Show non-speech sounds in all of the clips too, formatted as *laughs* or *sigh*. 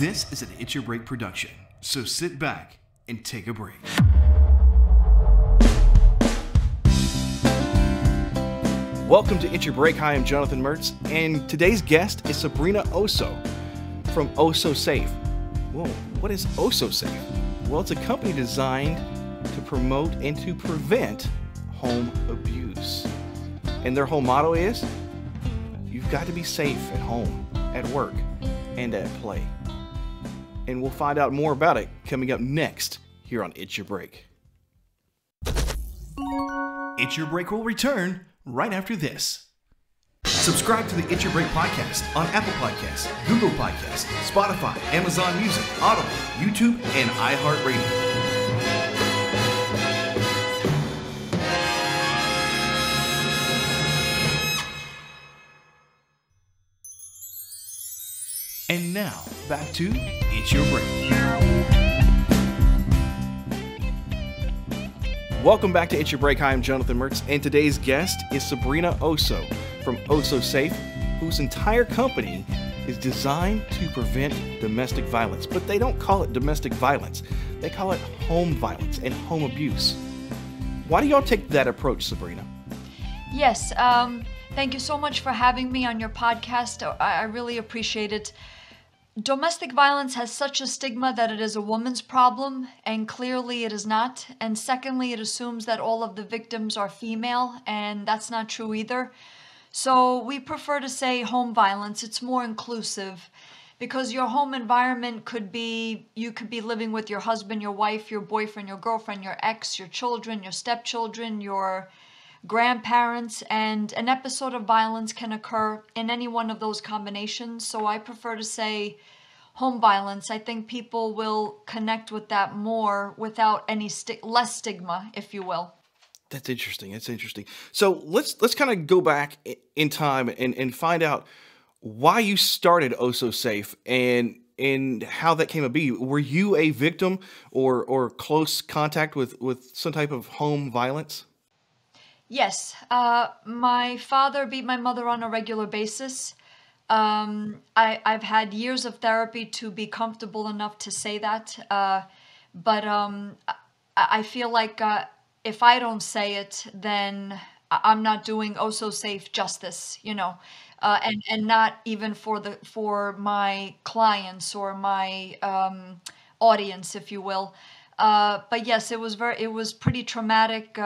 This is an It's Your Break production, so sit back and take a break. Welcome to It's Your Break. Hi, I'm Jonathan Mertz, and today's guest is Sabrina Osso from Osso Safe. Whoa, what is Osso Safe? Well, it's a company designed to promote and to prevent home abuse. And their whole motto is you've got to be safe at home, at work, and at play. And we'll find out more about it coming up next here on It's Your Break. It's Your Break will return right after this. Subscribe to the It's Your Break podcast on Apple Podcasts, Google Podcasts, Spotify, Amazon Music, Audible, YouTube, and iHeartRadio. And now, back to It's Your Break. Welcome back to It's Your Break. Hi, I'm Jonathan Mertz, and today's guest is Sabrina Osso from Osso Safe, whose entire company is designed to prevent domestic violence. But they don't call it domestic violence, they call it home violence and home abuse. Why do y'all take that approach, Sabrina? Yes, um, thank you so much for having me on your podcast. I, I really appreciate it. Domestic violence has such a stigma that it is a woman's problem, and clearly it is not. And secondly, it assumes that all of the victims are female, and that's not true either. So we prefer to say home violence, it's more inclusive because your home environment could be you could be living with your husband, your wife, your boyfriend, your girlfriend, your ex, your children, your stepchildren, your grandparents, and an episode of violence can occur in any one of those combinations. So I prefer to say home violence. I think people will connect with that more without any sti- less stigma, if you will. That's interesting. That's interesting. So let's let's kind of go back in time and, and find out why you started oh Osso Safe and and how that came to be. Were you a victim or or close contact with with some type of home violence? Yes, uh, my father beat my mother on a regular basis. Um, I, I've had years of therapy to be comfortable enough to say that, uh, but um, I, I feel like uh, if I don't say it, then I'm not doing oh so safe justice, you know, uh, and and not even for the for my clients or my um, audience, if you will. Uh, but yes, it was very it was pretty traumatic.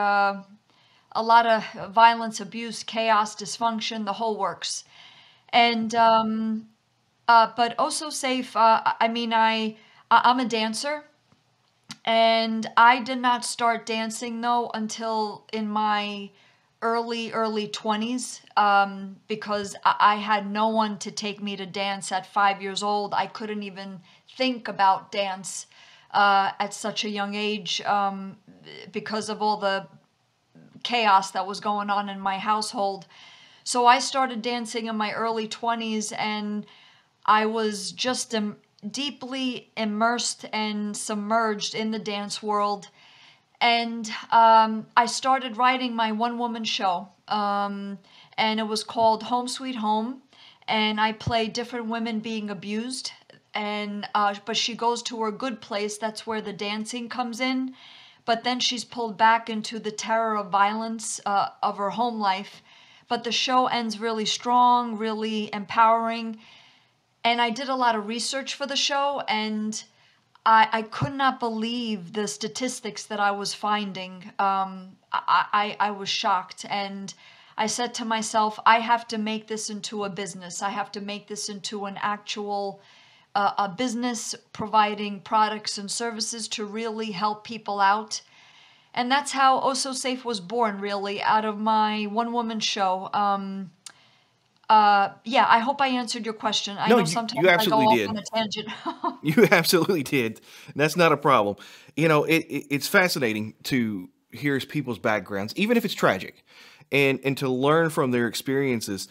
A lot of violence, abuse, chaos, dysfunction, the whole works. And um, uh, but Osso Safe. Uh, I mean, I I'm a dancer, and I did not start dancing though until in my early early 20s um, because I, I had no one to take me to dance at five years old. I couldn't even think about dance uh, at such a young age um, because of all the chaos that was going on in my household. So I started dancing in my early 20s and I was just um, deeply immersed and submerged in the dance world. And um, I started writing my one woman show. Um, and it was called Home Sweet Home. And I play different women being abused. And uh, but she goes to her good place. That's where the dancing comes in but then she's pulled back into the terror of violence uh, of her home life. But the show ends really strong, really empowering. And I did a lot of research for the show, and I, I could not believe the statistics that I was finding. Um, I, I, I was shocked. And I said to myself, I have to make this into a business. I have to make this into an actual uh, a business providing products and services to really help people out. And that's how Osso Safe was born, really, out of my one woman show. Um, uh, yeah, I hope I answered your question. I no, know you, sometimes you I absolutely go off did. on a tangent. *laughs* you absolutely did. That's not a problem. You know, it, it, it's fascinating to hear people's backgrounds, even if it's tragic, and and to learn from their experiences.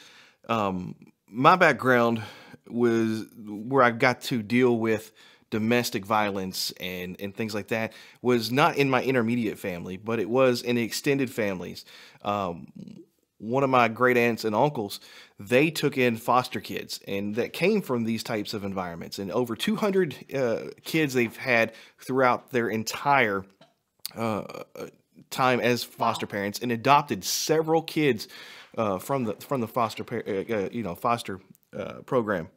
Um, my background was where I got to deal with domestic violence and and things like that was not in my intermediate family, but it was in extended families. Um, one of my great aunts and uncles, they took in foster kids and that came from these types of environments. And over 200 uh, kids they've had throughout their entire uh, time as foster parents and adopted several kids uh, from the from the foster uh, uh, you know foster uh, program.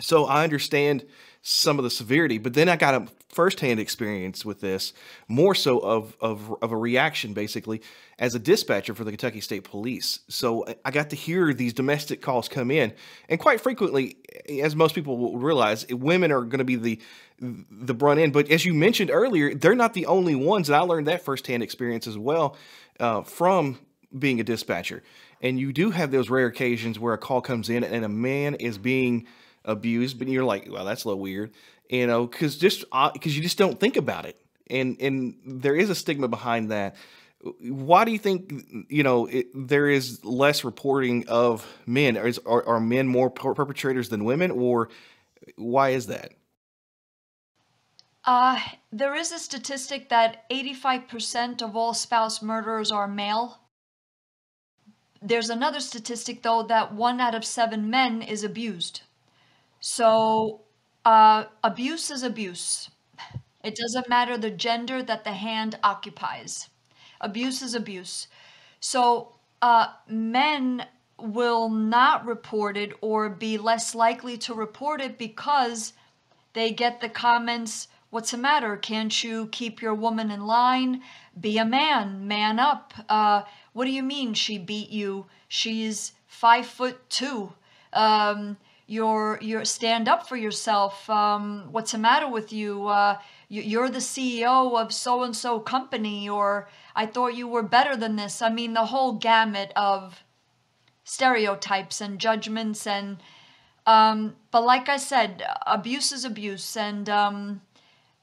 So I understand some of the severity, but then I got a firsthand experience with this, more so of, of, of a reaction basically as a dispatcher for the Kentucky State Police. So I got to hear these domestic calls come in, and quite frequently, as most people will realize, women are going to be the the brunt end. But as you mentioned earlier, they're not the only ones, and I learned that firsthand experience as well uh, from being a dispatcher. And you do have those rare occasions where a call comes in and a man is being abused, but you're like, well, that's a little weird, you know, because just because uh, you just don't think about it, and and there is a stigma behind that. Why do you think you know it, there is less reporting of men? Is, are, are men more perpetrators than women, or why is that? Uh, there is a statistic that 85% of all spouse murderers are male. There's another statistic, though, that one out of seven men is abused. So, uh, abuse is abuse. It doesn't matter the gender that the hand occupies. Abuse is abuse. So, uh, men will not report it or be less likely to report it because they get the comments, What's the matter? Can't you keep your woman in line? Be a man, man up. Uh, what do you mean she beat you? She's five foot two. Um, you're you're stand up for yourself. Um, what's the matter with you? Uh, you are the CEO of so and so company, or I thought you were better than this. I mean, the whole gamut of stereotypes and judgments and. Um, but like I said, abuse is abuse, and um,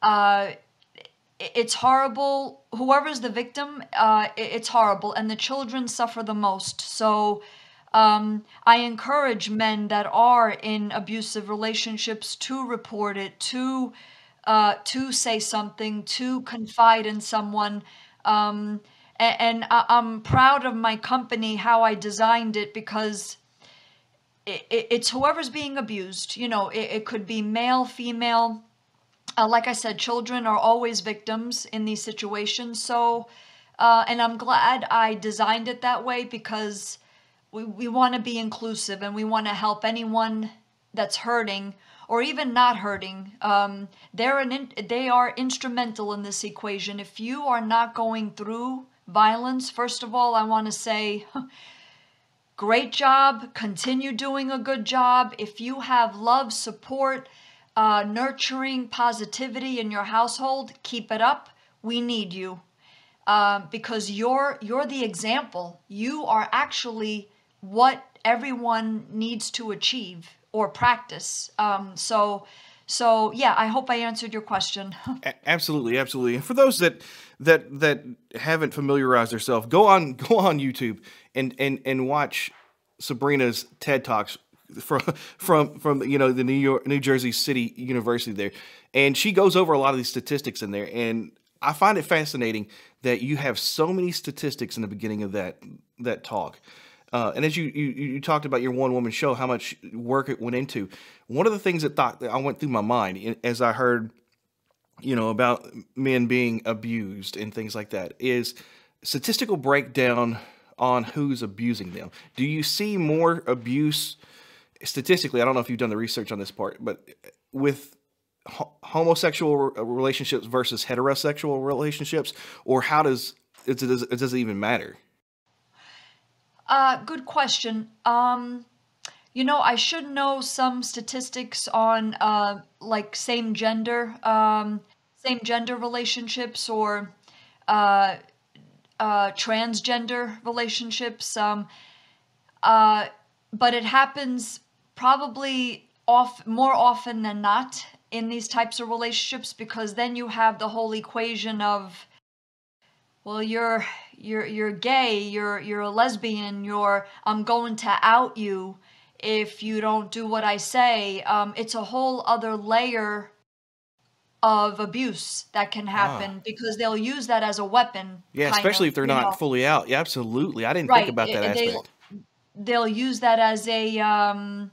uh, it's horrible. Whoever's the victim, uh, it's horrible, and the children suffer the most. So um, I encourage men that are in abusive relationships to report it, to uh, to say something, to confide in someone. Um, and, and I, am proud of my company how I designed it because it, it, it's whoever's being abused. You know, it could be male, female. Uh, like I said, children are always victims in these situations. So, uh, and I'm glad I designed it that way because we, we want to be inclusive and we want to help anyone that's hurting or even not hurting. Um, they're an in, they are instrumental in this equation. If you are not going through violence, first of all, I want to say, *laughs* great job. Continue doing a good job. If you have love, support, uh, nurturing, positivity in your household, keep it up. We need you. Uh, because you're you're the example. You are actually what everyone needs to achieve or practice. Um, so, so yeah, I hope I answered your question. *laughs* absolutely, absolutely. And for those that that that haven't familiarized themselves, go on *laughs* go on YouTube and and and watch Sabrina's TED Talks from from from you know the New York New Jersey City University there, and she goes over a lot of these statistics in there, and I find it fascinating that you have so many statistics in the beginning of that that talk. Uh, and as you, you, you talked about your one woman show, how much work it went into. One of the things that thought that I went through my mind as I heard, you know, about men being abused and things like that is statistical breakdown on who's abusing them. Do you see more abuse statistically? I don't know if you've done the research on this part, but with homosexual relationships versus heterosexual relationships, or how does it, does, does it even matter? Uh, good question. Um, you know, I should know some statistics on uh, like same gender, um, same gender relationships or uh, uh, transgender relationships. Um, uh, but it happens probably off more often than not in these types of relationships because then you have the whole equation of well you're you're you're gay you're you're a lesbian you're i'm going to out you if you don't do what i say um, it's a whole other layer of abuse that can happen because they'll use that as a weapon. Ah. Yeah, especially of, if they're not know. fully out. Yeah, absolutely. I didn't Right, think about that they- aspect. they'll use that as a um,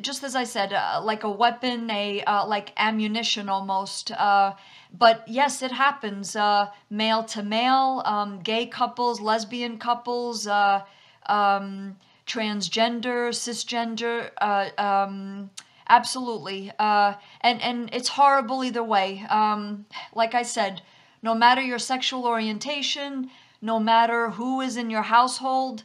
just as I said, uh, like a weapon, a uh, like ammunition almost. Uh, but yes, it happens. Uh, male to male, um, gay couples, lesbian couples, uh, um, transgender, cisgender. Uh, um, absolutely, and and it's horrible either way. Um, like I said, no matter your sexual orientation, no matter who is in your household,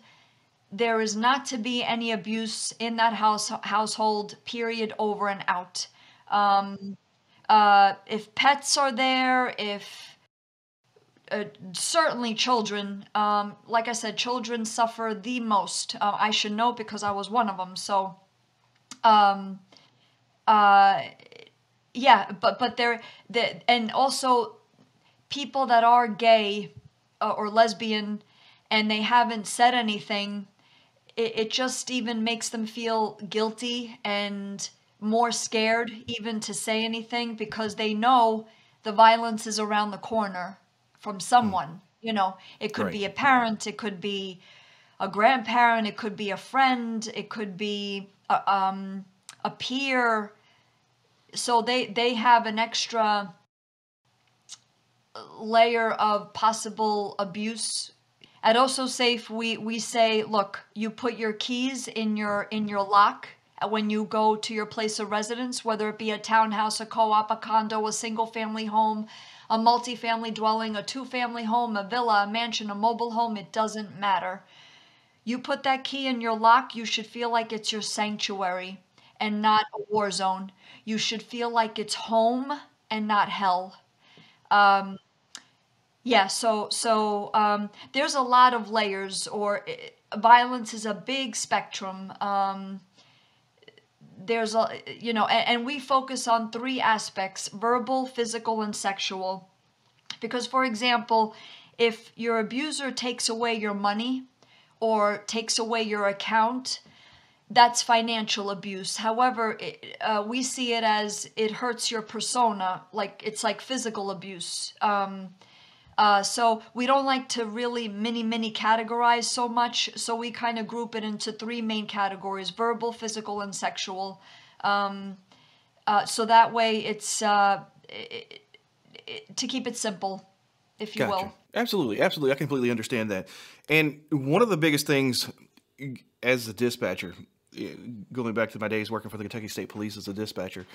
there is not to be any abuse in that house household period over and out. Um, uh, if pets are there if uh, certainly children um, like i said children suffer the most. Uh, i should know because i was one of them so um, uh, yeah but but there the, and also people that are gay uh, or lesbian and they haven't said anything it, it just even makes them feel guilty and more scared even to say anything because they know the violence is around the corner from someone you know? It could Right. be a parent it could be a grandparent it could be a friend it could be a, um, a peer. So they they have an extra layer of possible abuse at Osso Safe we we say look you put your keys in your in your lock when you go to your place of residence whether it be a townhouse a co-op a condo a single family home a multi-family dwelling a two-family home a villa a mansion a mobile home it doesn't matter you put that key in your lock, you should feel like it's your sanctuary and not a war zone. You should feel like it's home and not hell. Um, yeah, so so um, there's a lot of layers, or uh, violence is a big spectrum. Um, there's a you know, and, and we focus on three aspects: verbal, physical, and sexual. Because, for example, if your abuser takes away your money or takes away your account, that's financial abuse. However, it, uh, we see it as it hurts your persona, like it's like physical abuse. Um, uh, so we don't like to really mini mini categorize so much. So we kind of group it into three main categories: verbal, physical, and sexual. Um, uh, so that way, it's uh, it, it, to keep it simple, if you Gotcha. will. Absolutely, absolutely. I completely understand that. And one of the biggest things as a dispatcher, going back to my days working for the Kentucky State Police as a dispatcher,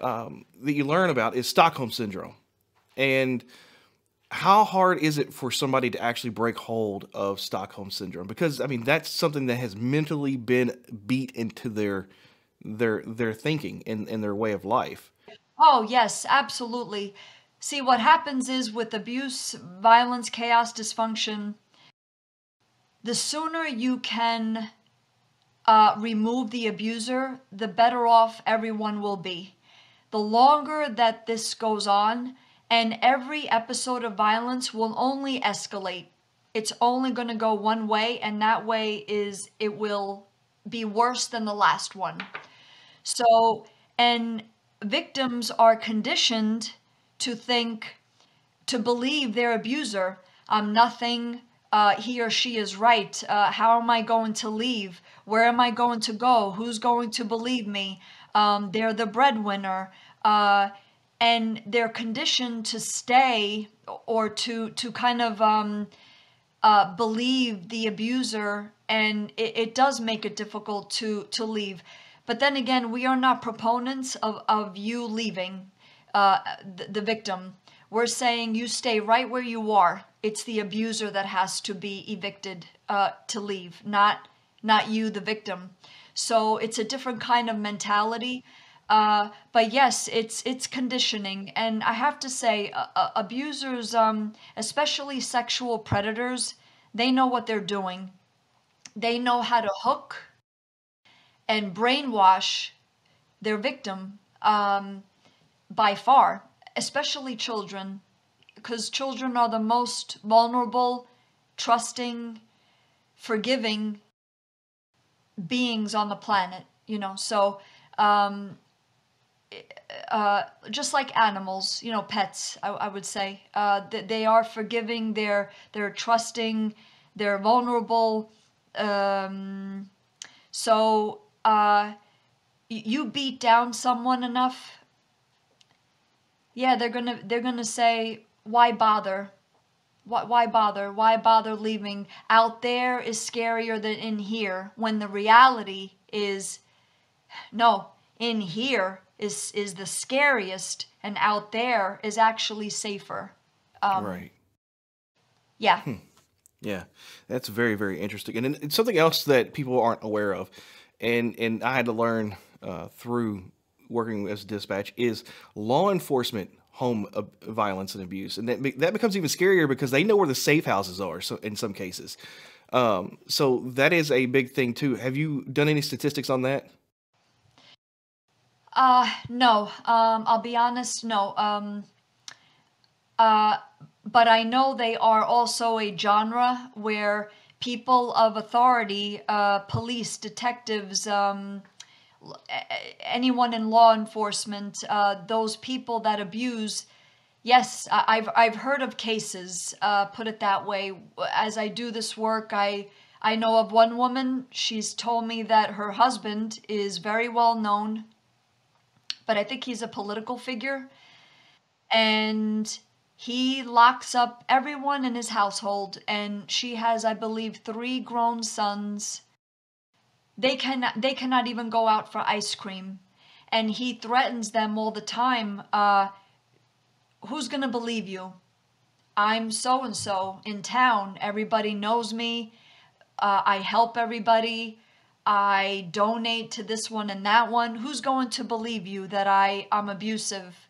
um, that you learn about is Stockholm syndrome. And how hard is it for somebody to actually break hold of Stockholm syndrome? Because I mean, that's something that has mentally been beat into their their their thinking and, and their way of life. Oh, yes, absolutely. See, what happens is with abuse, violence, chaos, dysfunction, the sooner you can uh, remove the abuser, the better off everyone will be. The longer that this goes on, and every episode of violence will only escalate. It's only going to go one way, and that way is it will be worse than the last one. So, and victims are conditioned to think, to believe their abuser. I'm nothing. Uh, he or she is right. Uh, how am I going to leave? Where am I going to go? Who's going to believe me? Um, they're the breadwinner. Uh, and they're conditioned to stay or to to kind of um, uh, believe the abuser, and it, it does make it difficult to to leave. But then again, we are not proponents of of you leaving uh, the, the victim. We're saying you stay right where you are. It's the abuser that has to be evicted uh, to leave, not not you, the victim. So it's a different kind of mentality. Uh, but yes, it's it's conditioning, and I have to say, uh, uh, abusers, um, especially sexual predators, they know what they're doing. They know how to hook and brainwash their victim um, by far, especially children, because children are the most vulnerable, trusting, forgiving beings on the planet. You know, so. Um, uh, just like animals, you know, pets. I, I would say uh, that they are forgiving. They're they're trusting. They're vulnerable. Um, so uh, you beat down someone enough, yeah, they're gonna they're gonna say, why bother? Why, why bother? Why bother leaving? Out there is scarier than in here. When the reality is, no, in here is is the scariest, and out there is actually safer. Um, right. Yeah. Hmm. Yeah, that's very very interesting, and it's something else that people aren't aware of, and and I had to learn uh, through working as dispatch is law enforcement home violence and abuse, and that that becomes even scarier because they know where the safe houses are. So in some cases, um, so that is a big thing too. Have you done any statistics on that? Uh, no. Um, I'll be honest. No. Um, uh, but I know they are also a genre where people of authority, uh, police, detectives, um, anyone in law enforcement, uh, those people that abuse. Yes, I've I've heard of cases. Uh, put it that way. As I do this work, I I know of one woman. She's told me that her husband is very well known, but I think he's a political figure, and he locks up everyone in his household. And she has, I believe, three grown sons they cannot they cannot even go out for ice cream. And he threatens them all the time. Uh, who's gonna believe you? I'm so and so in town. Everybody knows me. Uh, I help everybody. I donate to this one and that one. Who's going to believe you that I am abusive?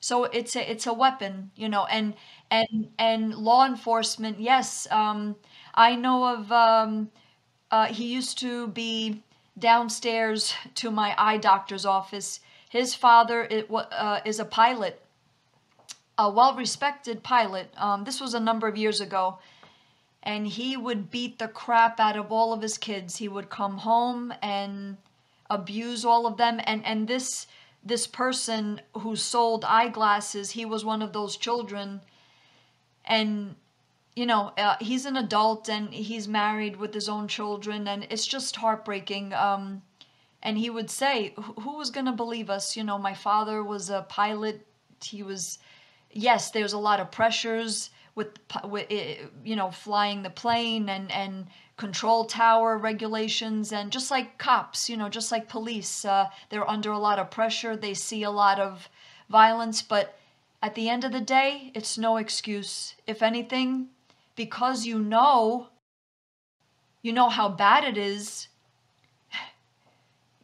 So it's a it's a weapon, you know. And and and law enforcement, yes. Um, I know of um, uh, he used to be downstairs to my eye doctor's office. His father it, uh, is a pilot, a well-respected pilot. Um, this was a number of years ago. And he would beat the crap out of all of his kids. He would come home and abuse all of them. And, and this, this person who sold eyeglasses, he was one of those children. And you know, uh, he's an adult and he's married with his own children, and it's just heartbreaking. Um, and he would say, "Who was gonna believe us?" You know, my father was a pilot. He was, yes, there's a lot of pressures with, with you know, flying the plane and and control tower regulations, and just like cops, you know, just like police, uh, they're under a lot of pressure. They see a lot of violence, but at the end of the day, it's no excuse. If anything, because you know you know how bad it is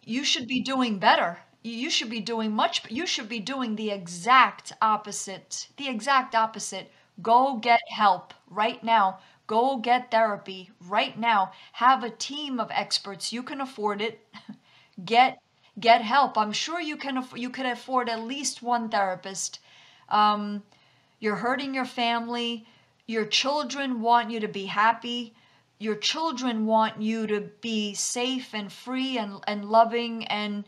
you should be doing better you should be doing much you should be doing the exact opposite the exact opposite go get help right now. Go get therapy right now. Have a team of experts. You can afford it. *laughs* Get get help. I'm sure you can you could afford at least one therapist. Um, you're hurting your family. Your children want you to be happy. Your children want you to be safe and free and, and loving. And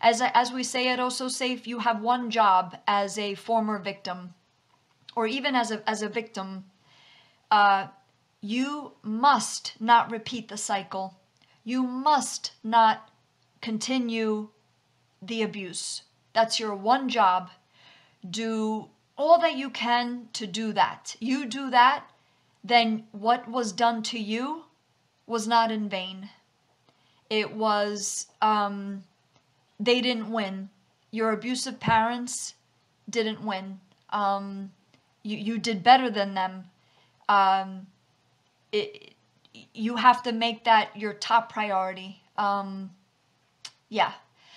as, as we say at Osso Safe, you have one job as a former victim or even as a, as a victim. Uh, you must not repeat the cycle. You must not continue the abuse. That's your one job. Do all that you can to do that. You do that, then what was done to you was not in vain. It was, um, they didn't win. Your abusive parents didn't win. Um, you, you did better than them. Um, it, you have to make that your top priority. Um, yeah.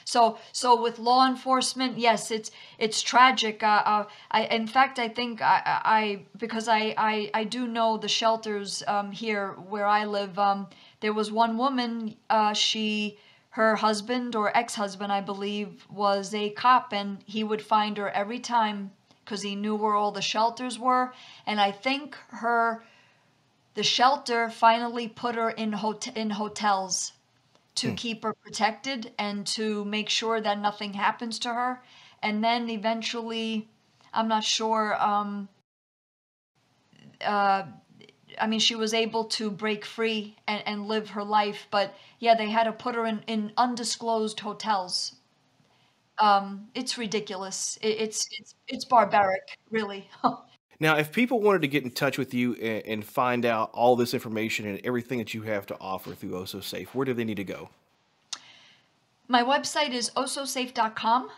So, so with law enforcement, yes, it's it's tragic. Uh, uh, I, in fact, I think I, I because I, I, I do know the shelters um, here where I live. Um, there was one woman. Uh, she her husband or ex-husband, I believe, was a cop, and he would find her every time because he knew where all the shelters were. And I think her, the shelter finally put her in hot in hotels to keep her protected and to make sure that nothing happens to her. And then eventually, I'm not sure. Um, uh, I mean, she was able to break free and, and live her life, but yeah, they had to put her in, in undisclosed hotels. Um, it's ridiculous. It, it's it's it's barbaric, really. *laughs* Now, if people wanted to get in touch with you and, and find out all this information and everything that you have to offer through Osso Safe, where do they need to go? My website is ossosafe.com.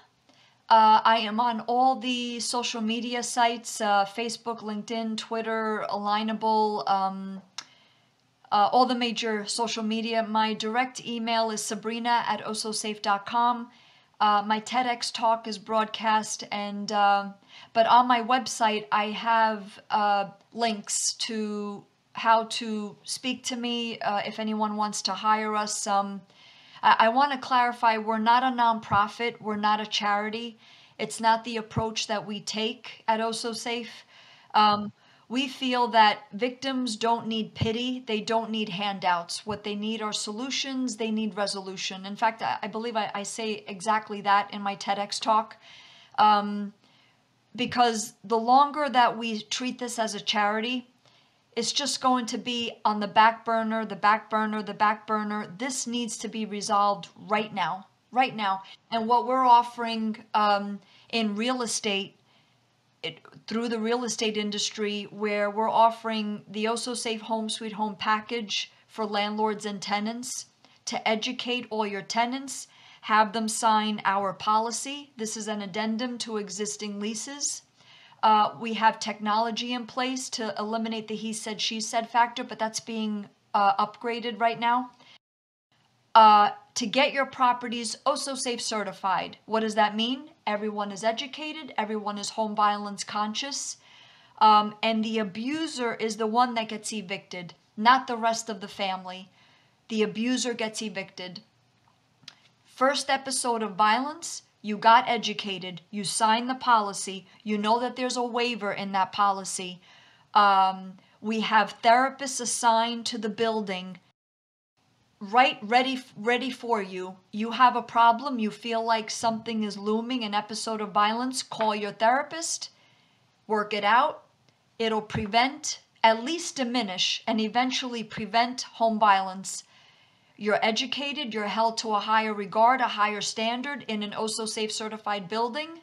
Uh, I am on all the social media sites uh, Facebook, LinkedIn, Twitter, Alignable, um, uh, all the major social media. My direct email is sabrina at ossosafe.com. Uh, my TEDx talk is broadcast, and uh, but on my website I have uh, links to how to speak to me uh, if anyone wants to hire us. Um, I, I want to clarify: we're not a nonprofit, we're not a charity. It's not the approach that we take at Osso Safe. Um, we feel that victims don't need pity, they don't need handouts. What they need are solutions, they need resolution. In fact, I, I believe I, I, say exactly that in my TEDx talk. Um, because the longer that we treat this as a charity, it's just going to be on the back burner, the back burner, the back burner. This needs to be resolved right now, right now. And what we're offering um, in real estate it, through the real estate industry where we're offering the Osso Safe Home Sweet Home package for landlords and tenants to educate all your tenants, have them sign our policy. This is an addendum to existing leases. Uh, we have technology in place to eliminate the he said, she said factor, but that's being uh, upgraded right now. Uh, to get your properties Osso Safe certified. What does that mean? Everyone is educated, everyone is home violence conscious, um, and the abuser is the one that gets evicted, not the rest of the family. The abuser gets evicted. First episode of violence, you got educated, you signed the policy, you know that there's a waiver in that policy. Um, we have therapists assigned to the building right ready ready for you. You have a problem you feel like something is looming an episode of violence call your therapist work it out. It'll prevent at least diminish and eventually prevent home violence. You're educated you're held to a higher regard a higher standard in an oh Osso Safe certified building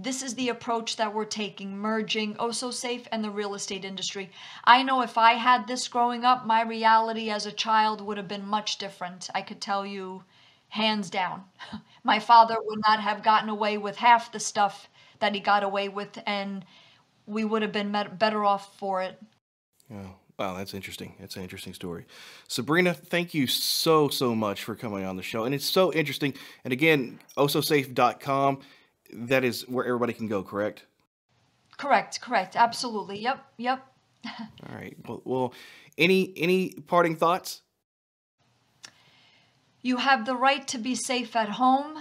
this is the approach that we're taking, merging Osso Safe and the real estate industry. I know if I had this growing up, my reality as a child would have been much different. I could tell you hands down. *laughs* my father would not have gotten away with half the stuff that he got away with, and we would have been better off for it. Yeah. Wow, that's interesting. That's an interesting story. Sabrina, thank you so, so much for coming on the show. And it's so interesting. And again, oh ossosafe.com that is where everybody can go, correct? Correct, correct. Absolutely. Yep, yep. *laughs* All right. Well, well, any any parting thoughts? You have the right to be safe at home.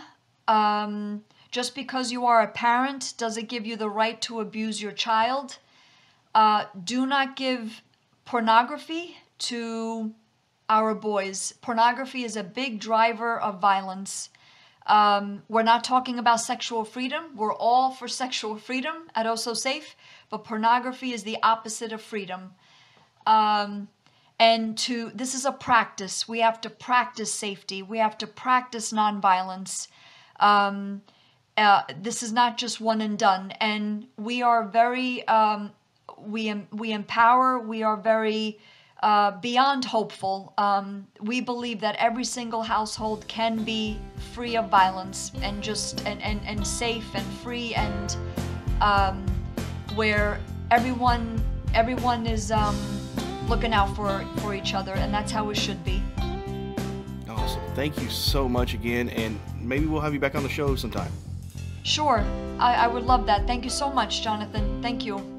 Um, just because you are a parent does it give you the right to abuse your child. Uh, do not give pornography to our boys. Pornography is a big driver of violence. Um, we're not talking about sexual freedom. We're all for sexual freedom at Osso Safe, but pornography is the opposite of freedom. Um, and to this is a practice. We have to practice safety. We have to practice nonviolence. Um, uh, this is not just one and done. And we are very um, we we empower. We are very uh, beyond hopeful. Um, we believe that every single household can be free of violence and just and, and, and safe and free and um, where everyone everyone is um, looking out for for each other and that's how it should be. Awesome. Thank you so much again and maybe we'll have you back on the show sometime. Sure. I, I would love that. Thank you so much, Jonathan. Thank you.